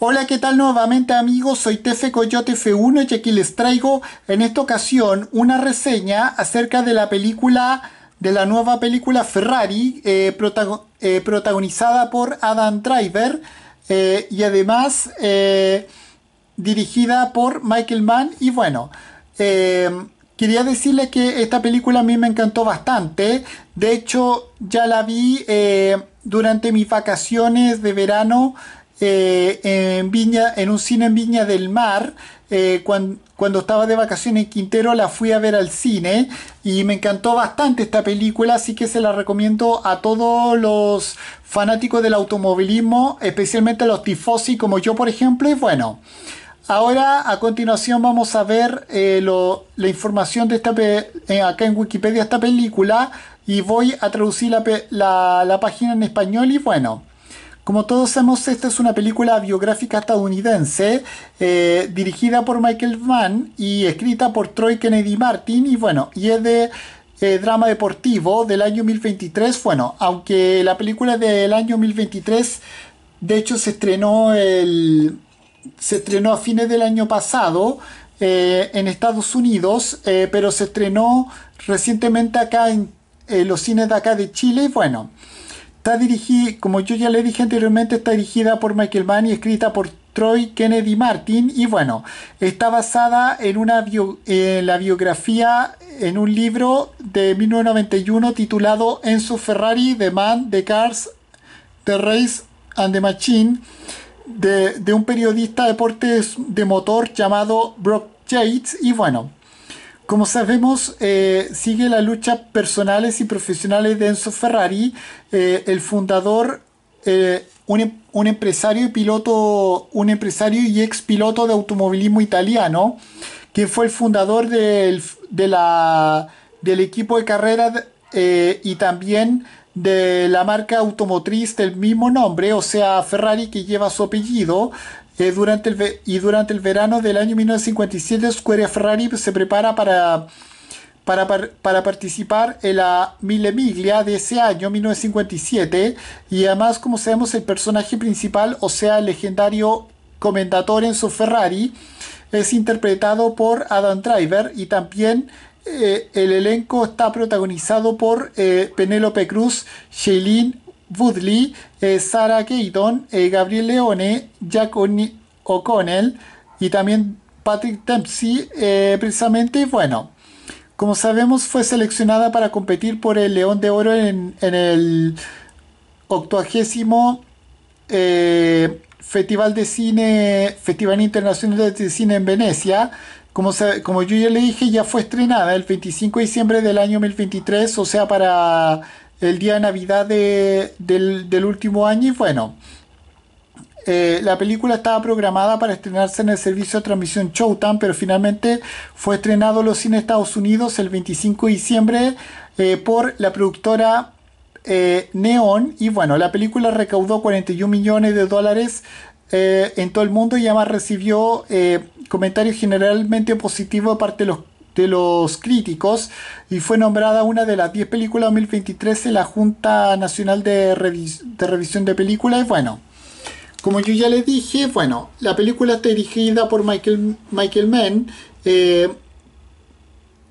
Hola, ¿qué tal nuevamente amigos? Soy Tefe Coyote F1 y aquí les traigo en esta ocasión una reseña acerca de la película, de la nueva película Ferrari, eh, eh, protagonizada por Adam Driver eh, y además dirigida por Michael Mann. Y bueno, quería decirle que esta película a mí me encantó bastante. De hecho, ya la vi durante mis vacaciones de verano eh, en Viña, en un cine en Viña del Mar. Eh, cuando, estaba de vacaciones en Quintero la fui a ver al cine y me encantó bastante esta película, así que se la recomiendo a todos los fanáticos del automovilismo, especialmente a los tifosi como yo por ejemplo. Y bueno, ahora a continuación vamos a ver eh, la información de esta acá en Wikipedia esta película y voy a traducir la, la página en español y bueno. Como todos sabemos, esta es una película biográfica estadounidense eh, dirigida por Michael Mann y escrita por Troy Kennedy Martin y bueno, y es de eh, drama deportivo del año 1023. Bueno, aunque la película del año 1023 de hecho se estrenó el, se estrenó a fines del año pasado eh, en Estados Unidos, pero se estrenó recientemente acá en los cines de acá de Chile y bueno. Está dirigida, como yo ya le dije anteriormente, está dirigida por Michael Mann y escrita por Troy Kennedy Martin. Y bueno, está basada en, una la biografía en un libro de 1991 titulado Enzo Ferrari, The Man, The Cars, The Race and the Machine, de, de un periodista de deportes de motor llamado Brock Yates. Y bueno, como sabemos, eh, sigue la lucha personales y profesionales de Enzo Ferrari, eh, el fundador, eh, un, un, empresario y piloto, un empresario y ex piloto de automovilismo italiano, que fue el fundador del, de la, del equipo de carrera y también de la marca automotriz del mismo nombre, o sea, Ferrari, que lleva su apellido, durante el, y durante el verano del año 1957 Square Ferrari se prepara para, para, para, participar en la Mille Miglia de ese año 1957 y además como sabemos el personaje principal, o sea el legendario comendator en su Ferrari, es interpretado por Adam Driver y también eh, el elenco está protagonizado por eh, Penélope Cruz, Shailene Woodley, eh, Sarah Keaton, eh, Gabriel Leone, Jack O'Connell y también Patrick Dempsey, eh, precisamente, bueno, como sabemos fue seleccionada para competir por el León de Oro en, el octuagésimo Festival de Cine, Festival Internacional de Cine en Venecia. Como, como yo ya le dije, ya fue estrenada el 25 de diciembre del año 2023, o sea, para el día de Navidad del, último año y bueno, eh, la película estaba programada para estrenarse en el servicio de transmisión Showtime, pero finalmente fue estrenado en los cines Estados Unidos el 25 de diciembre eh, por la productora eh, Neon. Y bueno, la película recaudó 41 millones de dólares en todo el mundo y además recibió comentarios generalmente positivos de parte de los de los críticos y fue nombrada una de las 10 películas 2023 en la Junta Nacional de, Revisión de Películas. Y bueno, como yo ya les dije, bueno, la película está dirigida por Michael, Michael Mann. Eh,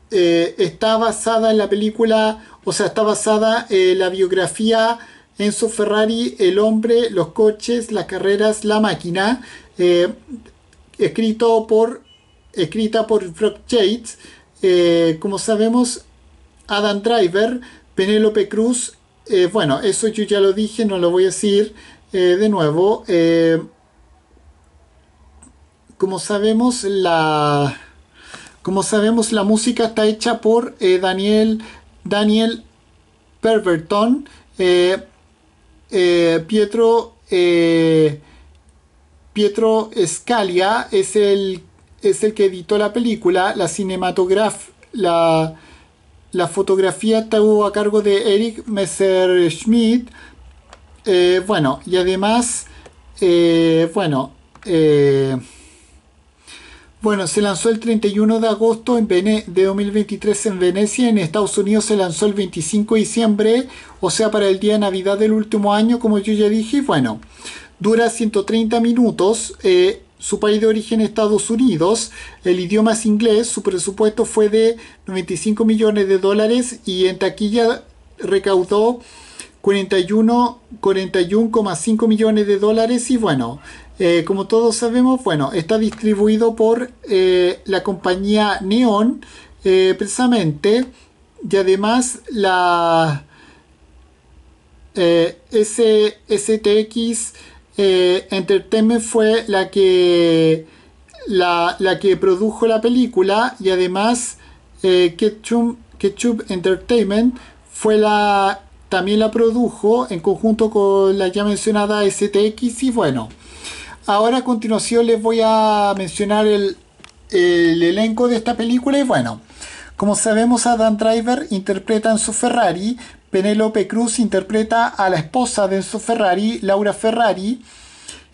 eh, está basada en la película, o sea, está basada en la biografía Enzo Ferrari, El hombre, los coches, las carreras, la máquina, eh, escrito por, escrita por Brock Yates. Eh, como sabemos, Adam Driver, Penélope Cruz, eh, bueno, eso yo ya lo dije, no lo voy a decir eh, de nuevo. como sabemos, la como sabemos, la música está hecha por Daniel Daniel Perverton, Pietro Pietro Scalia es el es el que editó la película, la cinematografía, la, fotografía estuvo a cargo de Eric Messerschmidt. Eh, bueno, y además, eh, bueno, eh, bueno, se lanzó el 31 de agosto en de 2023 en Venecia. En Estados Unidos se lanzó el 25 de diciembre, o sea, para el día de Navidad del último año, como yo ya dije. bueno, dura 130 minutos. Eh, su país de origen es Estados Unidos, el idioma es inglés, su presupuesto fue de 95 millones de dólares y en taquilla recaudó 41,5 41, millones de dólares. Y bueno, eh, como todos sabemos, bueno, está distribuido por eh, la compañía Neon eh, precisamente. Y además la STX Entertainment fue la que la, que produjo la película y además Ketchup, Ketchup Entertainment fue la también la produjo en conjunto con la ya mencionada STX y bueno, ahora a continuación les voy a mencionar el, elenco de esta película y bueno, como sabemos Adam Driver interpreta en su Ferrari, Penélope Cruz interpreta a la esposa de Enzo Ferrari, Laura Ferrari,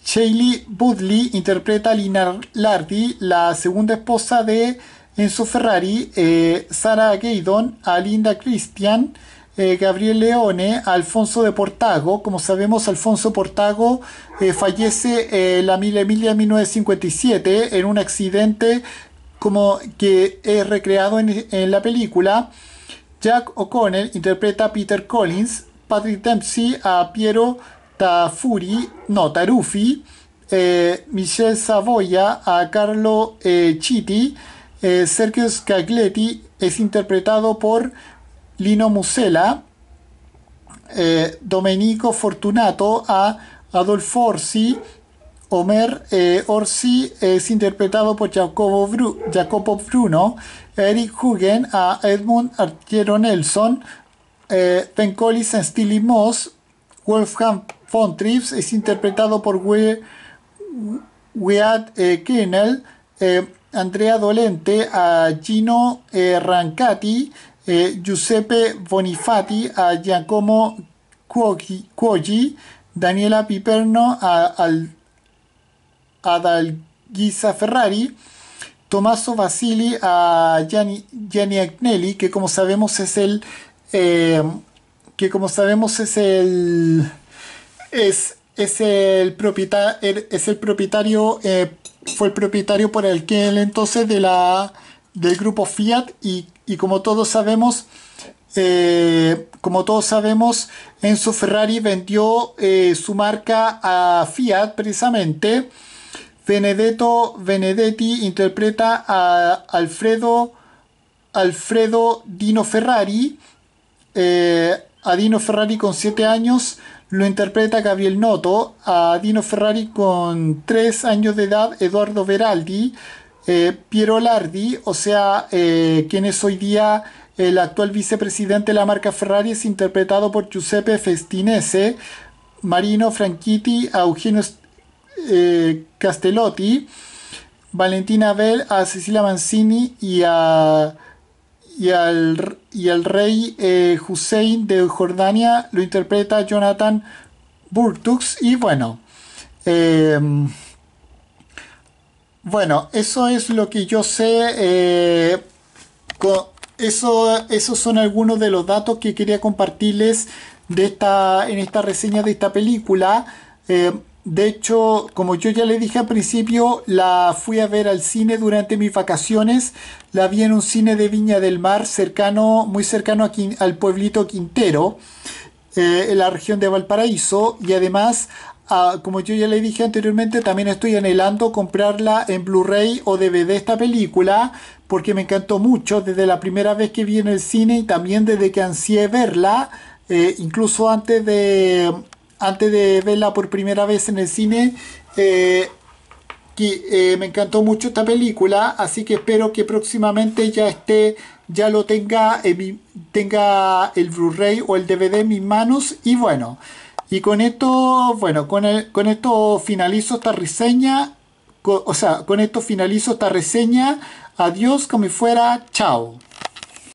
Shaylee Budley interpreta a Lina Lardi, la segunda esposa de Enzo Ferrari, eh, Sarah Gaydon a Linda Christian, eh, Gabriel Leone, Alfonso de Portago. Como sabemos, Alfonso Portago eh, fallece eh, la Mil Emilia 1957 en un accidente como que es recreado en, la película. Jack O'Connell interpreta a Peter Collins, Patrick Dempsey a Piero Tafuri, no, Tarufi, Michelle Savoya a Carlo Chiti, Sergio Scagletti es interpretado por Lino Musella, eh, Domenico Fortunato a Adolfo Orsi, Omer eh, Orsi es interpretado por Jacopo Bruno, Eric Hugen a Edmund Artiero Nelson, eh, Ben Collins a Stilly Moss, Wolfgang von Trips es interpretado por Wead Kernel, Andrea Dolente a Gino Rancati, eh, Giuseppe Bonifati a Giacomo Cuoggi, Daniela Piperno a, Adalgisa Ferrari, Tommaso Basili a Gianni, Agnelli, que como sabemos es el eh, que como sabemos es el es, es el propietario es el propietario eh, fue el propietario por el que entonces de la del grupo Fiat y, como todos sabemos, eh, como todos sabemos, Enzo Ferrari vendió su marca a Fiat precisamente. Benedetto Benedetti interpreta a Alfredo, Alfredo Dino Ferrari. Eh, a Dino Ferrari con 7 años lo interpreta Gabriel Noto. A Dino Ferrari con 3 años de edad, Eduardo Veraldi. Eh, Piero Lardi, o sea, eh, quien es hoy día el actual vicepresidente de la marca Ferrari, es interpretado por Giuseppe Festinese, Marino Franchitti, Eugenio eh, Castellotti, Valentina Bell, a Cecilia Mancini y, a, y, al, y al rey Hussein de Jordania lo interpreta Jonathan Burtux y bueno. Bueno, eso es lo que yo sé. Eh, eso, esos son algunos de los datos que quería compartirles de esta, en esta reseña de esta película. De hecho, como yo ya le dije al principio, la fui a ver al cine durante mis vacaciones. La vi en un cine de Viña del Mar, cercano, muy cercano al pueblito Quintero, eh, en la región de Valparaíso. Y además Ah, como yo ya le dije anteriormente, también estoy anhelando comprarla en Blu-ray o DVD esta película porque me encantó mucho desde la primera vez que vi en el cine y también desde que ansié verla, eh, incluso antes de, antes de verla por primera vez en el cine. Eh, eh, me encantó mucho esta película, así que espero que próximamente ya esté, ya lo tenga, tenga el Blu-ray o el DVD en mis manos y bueno. Y con esto, bueno, con, con esto finalizo esta reseña. o sea, con esto finalizo esta reseña. Adiós, como fuera. Chao.